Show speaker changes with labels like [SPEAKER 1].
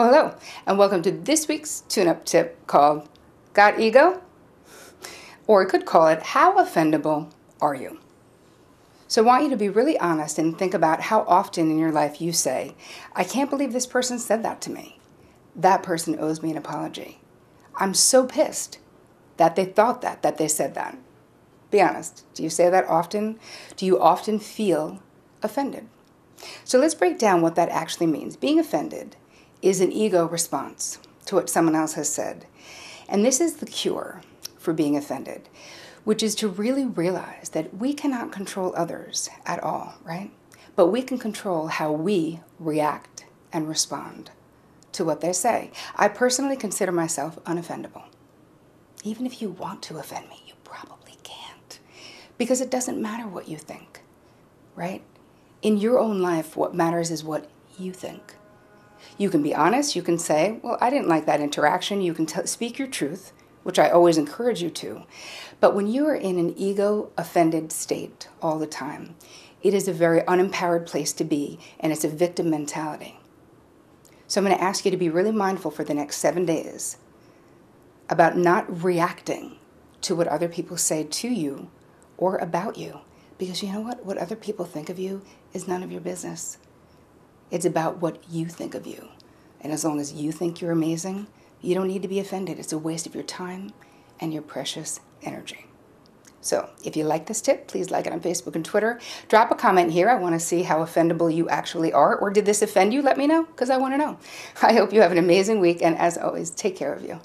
[SPEAKER 1] Well, hello, and welcome to this week's tune up tip called Got Ego? Or I could call it How Offendable Are You? So I want you to be really honest and think about how often in your life you say, I can't believe this person said that to me. That person owes me an apology. I'm so pissed that they thought that, that they said that. Be honest. Do you say that often? Do you often feel offended? So let's break down what that actually means. Being offended is an ego response to what someone else has said. And this is the cure for being offended, which is to really realize that we cannot control others at all, right? But we can control how we react and respond to what they say. I personally consider myself unoffendable. Even if you want to offend me, you probably can't. Because it doesn't matter what you think, right? In your own life, what matters is what you think. You can be honest. You can say, Well, I didn't like that interaction. You can t- speak your truth, which I always encourage you to. But when you are in an ego offended state all the time, it is a very unempowered place to be, and it's a victim mentality. So I'm going to ask you to be really mindful for the next seven days about not reacting to what other people say to you or about you. Because you know what? What other people think of you is none of your business. It's about what you think of you. And as long as you think you're amazing, you don't need to be offended. It's a waste of your time and your precious energy. So, if you like this tip, please like it on Facebook and Twitter. Drop a comment here. I want to see how offendable you actually are. Or did this offend you? Let me know because I want to know. I hope you have an amazing week. And as always, take care of you.